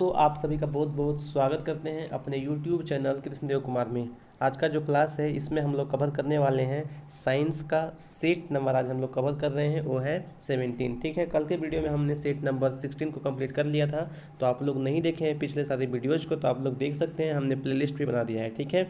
दोस्तों, आप सभी का बहुत बहुत स्वागत करते हैं अपने YouTube चैनल कृष्णदेव कुमार में। आज का जो क्लास है, इसमें हम लोग कवर करने वाले हैं साइंस का सेट नंबर आज हम लोग कवर कर रहे हैं, वो है सेवनटीन ठीक है, कल के वीडियो में हमने सेट नंबर सिक्सटीन को कंप्लीट कर लिया था तो आप लोग नहीं देखे हैं पिछले सारे वीडियोज़ को तो आप लोग देख सकते हैं, हमने प्ले भी बना दिया है, ठीक है?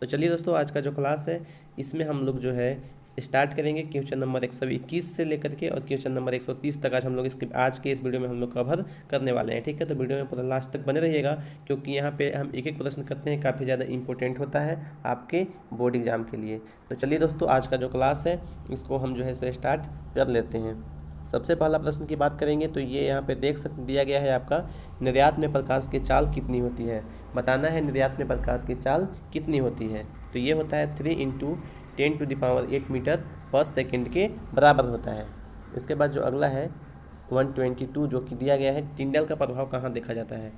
तो चलिए दोस्तों, आज का जो क्लास है, इसमें हम लोग जो है स्टार्ट करेंगे क्वेश्चन नंबर 121 से लेकर के और क्वेश्चन नंबर 130 तक आज हम लोग इसके आज के इस वीडियो में हम लोग कवर करने वाले हैं, ठीक है? तो वीडियो में पूरा लास्ट तक बने रहिएगा, क्योंकि यहाँ पे हम एक एक प्रश्न करते हैं, काफ़ी ज़्यादा इंपॉर्टेंट होता है आपके बोर्ड एग्ज़ाम के लिए। तो चलिए दोस्तों, आज का जो क्लास है, इसको हम जो है से स्टार्ट कर लेते हैं। सबसे पहला प्रश्न की बात करेंगे तो ये यहाँ पे देख सक, दिया गया है आपका, निर्यात में प्रकाश की चाल कितनी होती है? बताना है निर्यात में प्रकाश की चाल कितनी होती है? तो ये होता है three into ten to the power eight meter per second के बराबर होता है। इसके बाद जो अगला है, वन ट्वेंटी टू, जो कि दिया गया है, टिंडल का प्रभाव कहाँ देखा जाता है?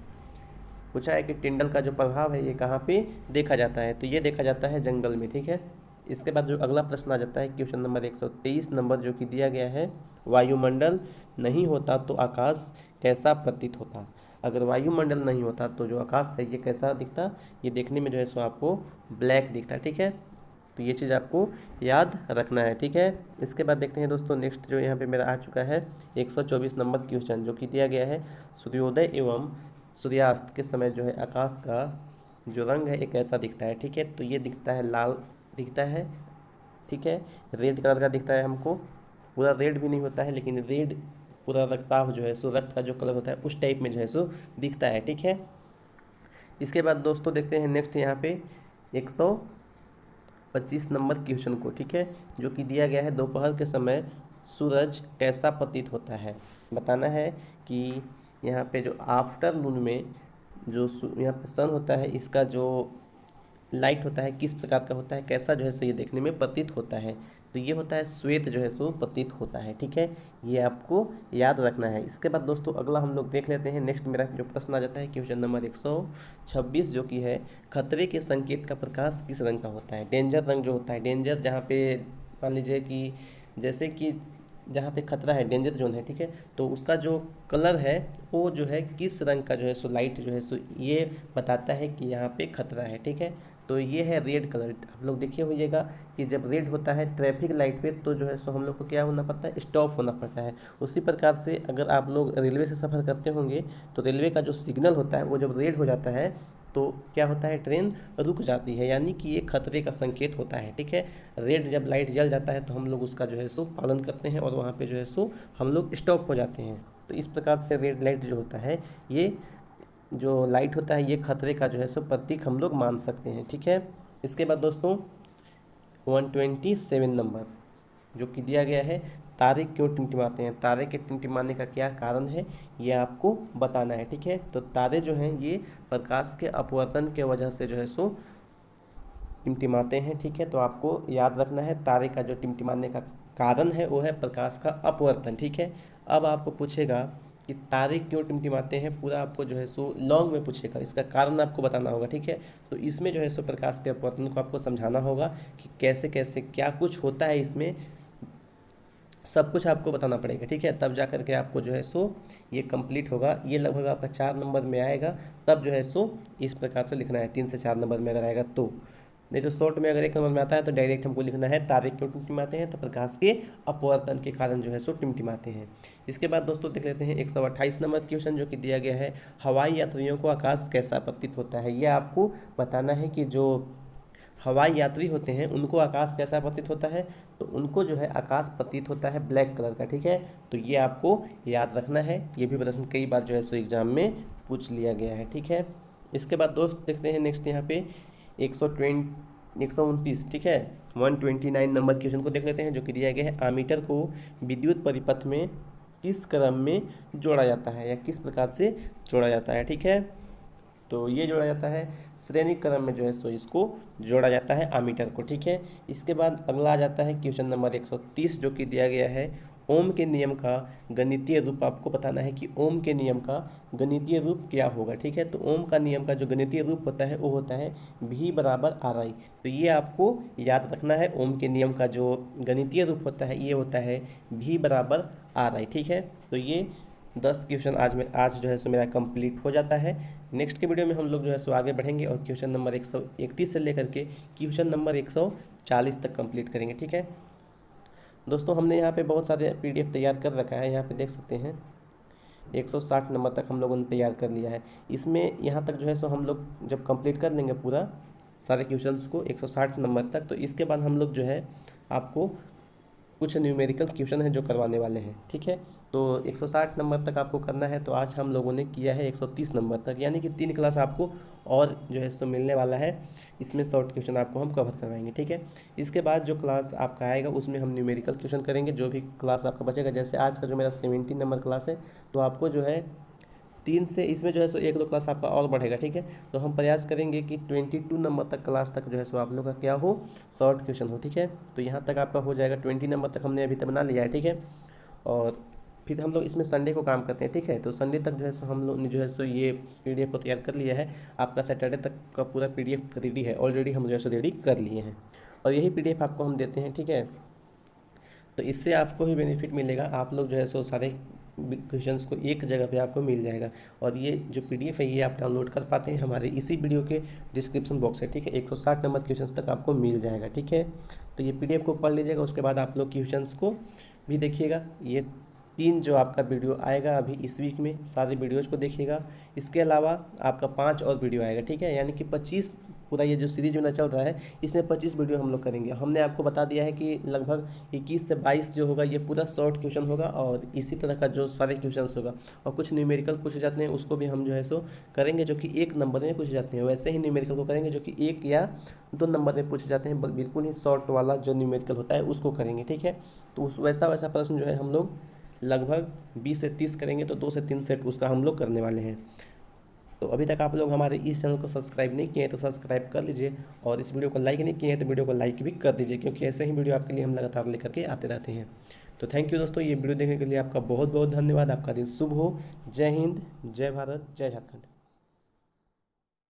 पूछा है कि टिंडल का जो प्रभाव है, ये कहाँ पे देखा जाता है? तो ये देखा जाता है जंगल में, ठीक है? इसके बाद जो अगला प्रश्न आ जाता है, क्वेश्चन नंबर 123 नंबर जो कि दिया गया है, वायुमंडल नहीं होता तो आकाश कैसा प्रतीत होता? अगर वायुमंडल नहीं होता तो जो आकाश है, ये कैसा दिखता? ये देखने में जो है सो आपको ब्लैक दिखता, ठीक है? तो ये चीज़ आपको याद रखना है, ठीक है? इसके बाद देखते हैं दोस्तों नेक्स्ट जो यहाँ पे मेरा आ चुका है 124 नंबर क्वेश्चन जो कि दिया गया है, सूर्योदय एवं सूर्यास्त के समय जो है, आकाश का जो रंग है एक ऐसा दिखता है, ठीक है? तो ये दिखता है लाल दिखता है, ठीक है? रेड कलर का दिखता है हमको। पूरा रेड भी नहीं होता है, लेकिन रेड पूरा रक्ताव जो है, सो रक्त का जो कलर होता है, उस टाइप में जो है, सो दिखता है, ठीक है? इसके बाद दोस्तों देखते हैं नेक्स्ट यहाँ पे, एक सौ पच्चीस नंबर क्वेश्चन को, ठीक है? जो कि दिया गया है, दोपहर के समय सूरज कैसा प्रतीत होता है? बताना है कि यहाँ पे जो आफ्टरनून में जो यहाँ पे सन होता है, इसका जो लाइट होता है, किस प्रकार का होता है, कैसा जो है, सो ये देखने में प्रतीत होता है। तो ये होता है श्वेत जो है सो प्रतीत होता है, ठीक है? ये आपको याद रखना है। इसके बाद दोस्तों अगला हम लोग देख लेते हैं नेक्स्ट मेरा जो प्रश्न आ जाता है क्वेश्चन नंबर 126 जो कि है, खतरे के संकेत का प्रकाश किस रंग का होता है? डेंजर रंग जो होता है डेंजर जहाँ पे मान लीजिए कि जैसे कि जहाँ पे खतरा है डेंजर जोन है, ठीक है? तो उसका जो कलर है, वो जो है किस रंग का जो है, सो लाइट जो है, सो ये बताता है कि यहाँ पे खतरा है, ठीक है? तो ये है रेड कलर आप लोग देखिए, होइएगा कि जब रेड होता है ट्रैफ़िक लाइट पे तो जो है सो हम लोग को क्या होना पड़ता है? स्टॉप होना पड़ता है। उसी प्रकार से अगर आप लोग रेलवे से सफ़र करते होंगे तो रेलवे का जो सिग्नल होता है, वो जब रेड हो जाता है तो क्या होता है? ट्रेन रुक जाती है। यानी कि ये खतरे का संकेत होता है, ठीक है? रेड जब लाइट जल जाता है तो हम लोग उसका जो है सो पालन करते हैं और वहाँ पे जो है सो हम लोग स्टॉप हो जाते हैं। तो इस प्रकार से रेड लाइट जो होता है, ये जो लाइट होता है, ये खतरे का जो है सो प्रतीक हम लोग मान सकते हैं, ठीक है? इसके बाद दोस्तों वन ट्वेंटी सेवन नंबर जो कि दिया गया है, तारे क्यों टिमटिमाते हैं? तारे के टिमटिमाने का क्या कारण है? ये आपको बताना है, ठीक है? तो तारे जो हैं, ये प्रकाश के अपवर्तन के वजह से जो है सो टिमटिमाते हैं, ठीक है? तो आपको याद रखना है, तारे का जो टिमटिमाने का कारण है, वो है प्रकाश का अपवर्तन, ठीक है? अब आपको पूछेगा कि तारे क्यों टिमटिमाते हैं, पूरा आपको जो है सो लॉन्ग में पूछेगा। इसका कारण आपको बताना होगा, ठीक है? तो इसमें जो है सो प्रकाश के अपवर्तन को आपको समझाना होगा कि कैसे कैसे, क्या कुछ होता है इसमें। सब कुछ आपको बताना पड़ेगा, ठीक है? तब जा कर के आपको जो है सो ये कंप्लीट होगा। ये लगभग आपका चार नंबर में आएगा। तब जो है सो इस प्रकार से लिखना है, तीन से चार नंबर में अगर आएगा तो। नहीं तो शॉर्ट में अगर एक नंबर में आता है तो डायरेक्ट हमको लिखना है तारे क्यों टिमटिमाते हैं तो प्रकाश के अपवर्तन के कारण जो है सो टिमटिमाते हैं। इसके बाद दोस्तों देख लेते हैं, एक सौ अट्ठाईस नंबर क्वेश्चन जो कि दिया गया है, हवाई यात्रियों को आकाश कैसा प्रतीत होता है? ये आपको बताना है कि जो हवाई यात्री होते हैं, उनको आकाश कैसा प्रतीत होता है? तो उनको जो है आकाश प्रतीत होता है ब्लैक कलर का, ठीक है? तो ये आपको याद रखना है, ये भी प्रश्न कई बार जो है सो एग्ज़ाम में पूछ लिया गया है, ठीक है? इसके बाद दोस्त देखते हैं नेक्स्ट यहाँ पे एक सौ ट्वेंट, एक सौ उनतीस, ठीक है? One twenty nine number question को देख लेते हैं, जो कि दिया गया है। आमीटर को विद्युत परिपथ में किस क्रम में जोड़ा जाता है, या किस प्रकार से जोड़ा जाता है, ठीक है? तो ये जोड़ा जाता है, श्रेणी क्रम में जो है, सो इसको जोड़ा जाता है आमीटर को, ठीक है? इसके बाद अगला आ जाता है क्वेश्चन नंबर 130 जो कि दिया गया है ओम के नियम का गणितीय रूप आपको बताना है कि ओम के नियम का गणितीय रूप क्या होगा, ठीक है? तो ओम का नियम का जो गणितीय रूप होता है, वो होता है भी बराबर आर आई तो ये आपको याद रखना है, ओम के नियम का जो गणितीय रूप होता है, ये होता है भी बराबर आर आई ठीक है? तो ये दस क्वेश्चन आज में, आज जो है सो मेरा कंप्लीट हो जाता है। नेक्स्ट के वीडियो में हम लोग जो है सो आगे बढ़ेंगे और क्वेश्चन नंबर एक सौ इकतीस से लेकर के क्वेश्चन नंबर एक सौ चालीस तक कंप्लीट करेंगे, ठीक है? दोस्तों, हमने यहाँ पे बहुत सारे पीडीएफ तैयार कर रखा है। यहाँ पे देख सकते हैं 160 नंबर तक हम लोगों ने तैयार कर लिया है। इसमें यहाँ तक जो है सो हम लोग जब कंप्लीट कर लेंगे पूरा सारे क्वेश्चंस को 160 नंबर तक तो इसके बाद हम लोग जो है आपको कुछ न्यूमेरिकल क्वेश्चन है जो करवाने वाले हैं, ठीक है? तो 160 नंबर तक आपको करना है तो आज हम लोगों ने किया है 130 नंबर तक, यानी कि तीन क्लास आपको और जो है सो मिलने वाला है। इसमें शॉर्ट क्वेश्चन आपको हम कवर करवाएँगे, ठीक है? इसके बाद जो क्लास आपका आएगा, उसमें हम न्यूमेरिकल क्वेश्चन करेंगे, जो भी क्लास आपका बचेगा। जैसे आज का जो मेरा सेवेंटीन नंबर क्लास है तो आपको जो है तीन से इसमें जो है सो एक दो क्लास आपका और बढ़ेगा, ठीक है? तो हम प्रयास करेंगे कि ट्वेंटी टू नंबर तक क्लास तक जो है सो आप लोग का क्या हो? शॉर्ट क्वेश्चन हो, ठीक है? तो यहाँ तक आपका हो जाएगा ट्वेंटी नंबर तक हमने अभी तक बना लिया है, ठीक है? और फिर हम लोग इसमें संडे को काम करते हैं, ठीक है? तो संडे तक जो है सो हम लोग ने जो है सो ये पीडीएफ को तैयार कर लिया है। आपका सैटरडे तक का पूरा पीडीएफ रेडी है ऑलरेडी हम जो है सो रेडी कर लिए हैं। और यही पीडीएफ आपको हम देते हैं, ठीक है? तो इससे आपको ही बेनिफिट मिलेगा, आप लोग जो है सो सारे क्वेश्चंस को एक जगह पे आपको मिल जाएगा। और ये जो पीडीएफ है, ये आप डाउनलोड कर पाते हैं हमारे इसी वीडियो के डिस्क्रिप्शन बॉक्स है ठीक है? 160 नंबर क्वेश्चन तक आपको मिल जाएगा, ठीक है? तो ये पीडीएफ को पढ़ लीजिएगा, उसके बाद आप लोग क्वेश्चन को भी देखिएगा। ये तीन जो आपका वीडियो आएगा अभी इस वीक में, सारे वीडियोज़ को देखिएगा। इसके अलावा आपका पाँच और वीडियो आएगा, ठीक है? यानी कि पच्चीस पूरा ये जो सीरीज़ में चल रहा है, इसमें पच्चीस वीडियो हम लोग करेंगे। हमने आपको बता दिया है कि लगभग इक्कीस से बाईस जो होगा, ये पूरा शॉर्ट क्वेश्चन होगा और इसी तरह का जो सारे क्वेश्चन होगा और कुछ न्यूमेरिकल पूछे जाते हैं, उसको भी हम जो है सो करेंगे जो कि एक नंबर में पूछे जाते हैं। वैसे ही न्यूमेरिकल को करेंगे जो कि एक या दो नंबर में पूछे जाते हैं बिल्कुल ही शॉर्ट वाला जो न्यूमेरिकल होता है, उसको करेंगे, ठीक है? तो उस वैसा वैसा प्रश्न जो है हम लोग लगभग बीस से तीस करेंगे तो दो से तीन सेट उसका हम लोग करने वाले हैं। तो अभी तक आप लोग हमारे इस चैनल को सब्सक्राइब नहीं किए हैं तो सब्सक्राइब कर लीजिए और इस वीडियो को लाइक नहीं किए हैं तो वीडियो को लाइक भी कर दीजिए, क्योंकि ऐसे ही वीडियो आपके लिए हम लगातार लेकर के आते रहते हैं। तो थैंक यू दोस्तों, ये वीडियो देखने के लिए आपका बहुत बहुत धन्यवाद। आपका दिन शुभ हो। जय हिंद, जय भारत, जय झारखंड।